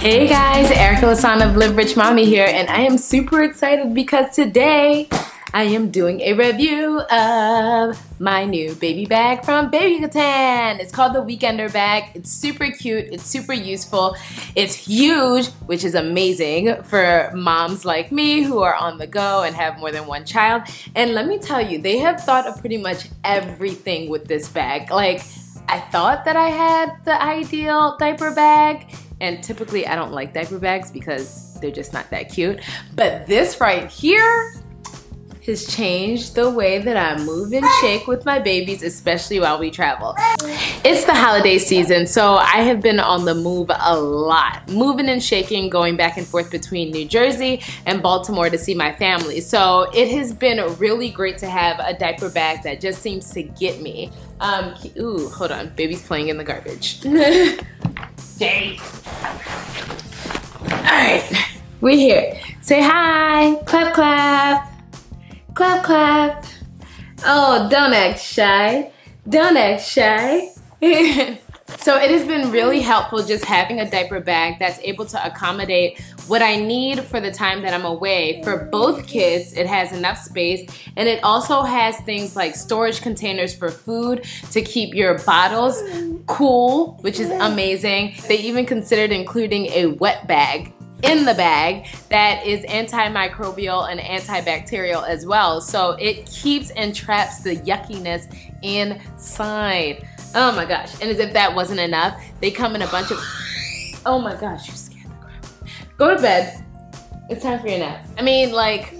Lasan of Live Rich Mommy here, and I am super excited because today I am doing a review of my new baby bag from Baby K'tan. It's called the Weekender bag. It's super cute, it's super useful, it's huge, which is amazing for moms like me who are on the go and have more than one child. And let me tell you, they have thought of pretty much everything with this bag. Like, I thought that I had the ideal diaper bag, and typically I don't like diaper bags because they're just not that cute. But this right here, has changed the way that I move and shake with my babies, especially while we travel. It's the holiday season, so I have been on the move a lot, moving and shaking, going back and forth between New Jersey and Baltimore to see my family. So it has been really great to have a diaper bag that just seems to get me. Um, ooh, hold on, baby's playing in the garbage. Jay. All right, we're here. Say hi, clap, clap. Clap, clap. Oh, don't act shy. Don't act shy. so it has been really helpful just having a diaper bag that's able to accommodate what I need for the time that I'm away. For both kids, it has enough space and it also has things like storage containers for food to keep your bottles cool, which is amazing. They even considered including a wet bag in the bag that is antimicrobial and antibacterial as well. So it keeps and traps the yuckiness inside. Oh my gosh. And as if that wasn't enough, they come in a bunch of, oh my gosh, Go to bed. It's time for your nap. I mean, like,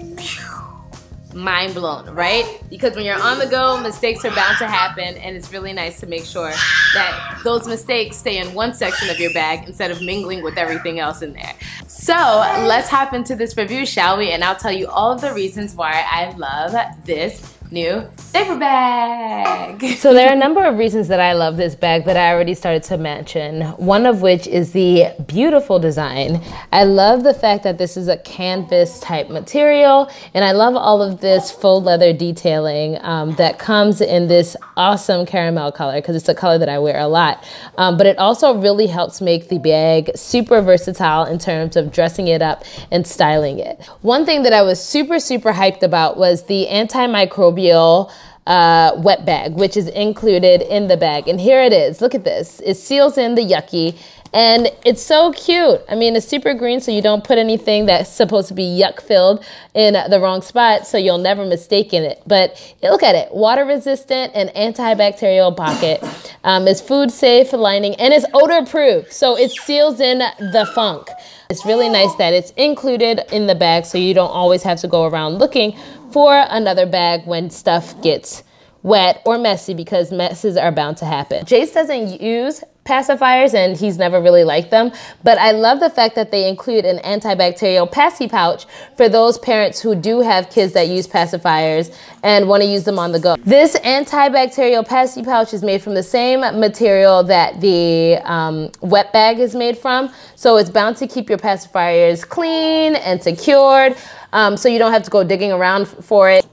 mind blown, right? Because when you're on the go, mistakes are bound to happen, and it's really nice to make sure that those mistakes stay in one section of your bag instead of mingling with everything else in there. So let's hop into this review, shall we? And I'll tell you all of the reasons why I love this new diaper bag. so there are a number of reasons that I love this bag that I already started to mention. One of which is the beautiful design. I love the fact that this is a canvas type material and I love all of this faux leather detailing um, that comes in this awesome caramel color because it's a color that I wear a lot. Um, but it also really helps make the bag super versatile in terms of dressing it up and styling it. One thing that I was super, super hyped about was the antimicrobial microbial uh, wet bag, which is included in the bag. And here it is. Look at this. It seals in the yucky. And it's so cute. I mean, it's super green, so you don't put anything that's supposed to be yuck filled in the wrong spot, so you'll never mistake it. But look at it water resistant and antibacterial pocket. Um, it's food safe lining and it's odor proof, so it seals in the funk. It's really nice that it's included in the bag, so you don't always have to go around looking for another bag when stuff gets wet or messy because messes are bound to happen. Jace doesn't use pacifiers and he's never really liked them, but I love the fact that they include an antibacterial passy pouch for those parents who do have kids that use pacifiers and want to use them on the go. This antibacterial passy pouch is made from the same material that the um, wet bag is made from, so it's bound to keep your pacifiers clean and secured um, so you don't have to go digging around for it.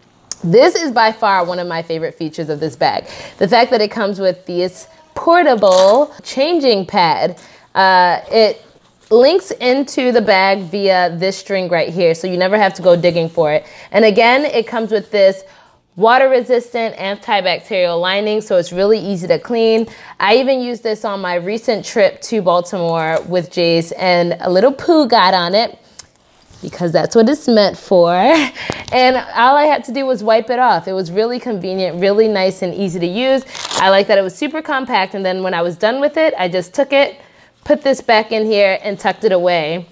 This is by far one of my favorite features of this bag. The fact that it comes with this portable changing pad. Uh, it links into the bag via this string right here, so you never have to go digging for it. And again, it comes with this water resistant antibacterial lining, so it's really easy to clean. I even used this on my recent trip to Baltimore with Jace, and a little poo got on it because that's what it's meant for. And all I had to do was wipe it off. It was really convenient, really nice and easy to use. I like that it was super compact. And then when I was done with it, I just took it, put this back in here and tucked it away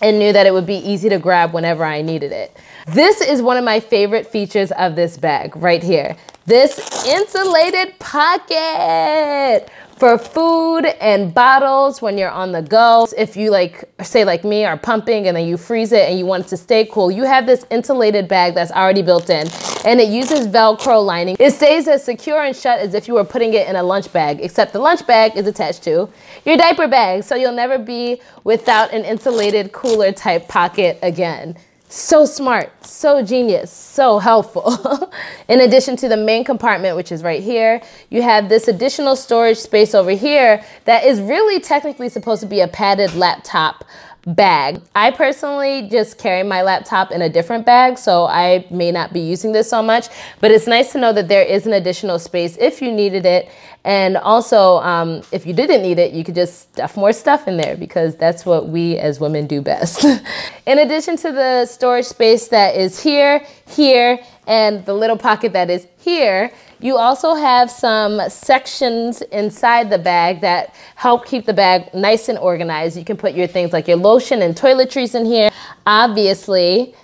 and knew that it would be easy to grab whenever I needed it. This is one of my favorite features of this bag right here. This insulated pocket for food and bottles when you're on the go. If you like, say like me, are pumping and then you freeze it and you want it to stay cool, you have this insulated bag that's already built in and it uses Velcro lining. It stays as secure and shut as if you were putting it in a lunch bag, except the lunch bag is attached to your diaper bag. So you'll never be without an insulated cooler type pocket again. So smart, so genius, so helpful. In addition to the main compartment, which is right here, you have this additional storage space over here that is really technically supposed to be a padded laptop bag. I personally just carry my laptop in a different bag, so I may not be using this so much, but it's nice to know that there is an additional space if you needed it. And also, um, if you didn't need it, you could just stuff more stuff in there because that's what we as women do best. in addition to the storage space that is here, here, and the little pocket that is here, you also have some sections inside the bag that help keep the bag nice and organized. You can put your things like your lotion and toiletries in here. Obviously,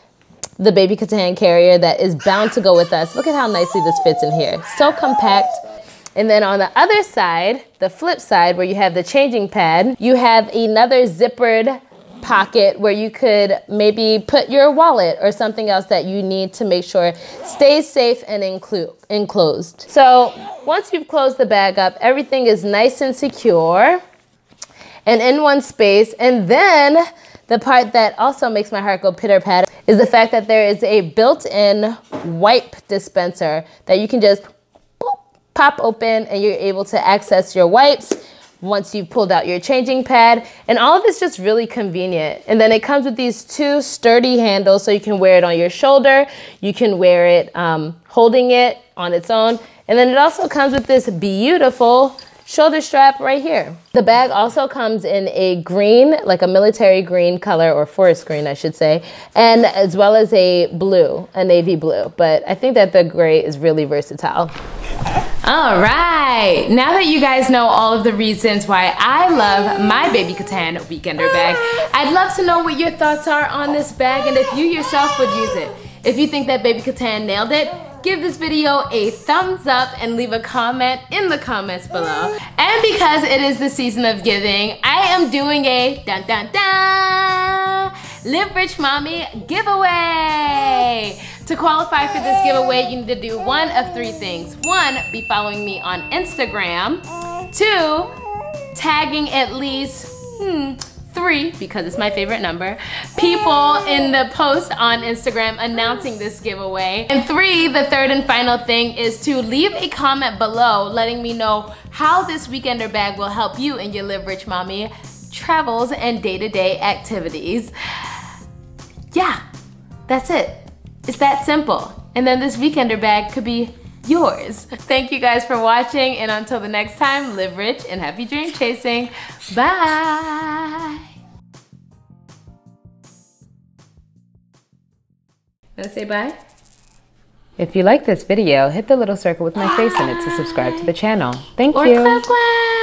the baby K'tan carrier that is bound to go with us. Look at how nicely this fits in here. So compact. And then on the other side, the flip side where you have the changing pad, you have another zippered pocket where you could maybe put your wallet or something else that you need to make sure stays safe and inclu- enclosed. So once you've closed the bag up, everything is nice and secure and in one space. And then the part that also makes my heart go pitter patter is the fact that there is a built in wipe dispenser that you can just pop open and you're able to access your wipes once you've pulled out your changing pad. And all of it's just really convenient. And then it comes with these two sturdy handles so you can wear it on your shoulder. You can wear it um, holding it on its own. And then it also comes with this beautiful shoulder strap right here. The bag also comes in a green, like a military green color or forest green, I should say, and as well as a blue, a navy blue. But I think that the gray is really versatile. All right, now that you guys know all of the reasons why I love my Baby K'tan Weekender bag, I'd love to know what your thoughts are on this bag and if you yourself would use it. If you think that Baby K'tan nailed it, give this video a thumbs up and leave a comment in the comments below. And because it is the season of giving, I am doing a dun dun dun Live Rich Mommy giveaway. To qualify for this giveaway, you need to do one of three things. One, be following me on Instagram. Two, tagging at least, hmm, three, because it's my favorite number, people in the post on Instagram announcing this giveaway. And three, the third and final thing is to leave a comment below letting me know how this weekender bag will help you in your Live Rich Mommy travels and day-to-day -day activities. Yeah, that's it. It's that simple. And then this weekender bag could be yours. Thank you guys for watching and until the next time, live rich and happy dream chasing. Bye. Wanna say bye? If you like this video, hit the little circle with my face in it to subscribe to the channel. Thank or you. Clap, clap.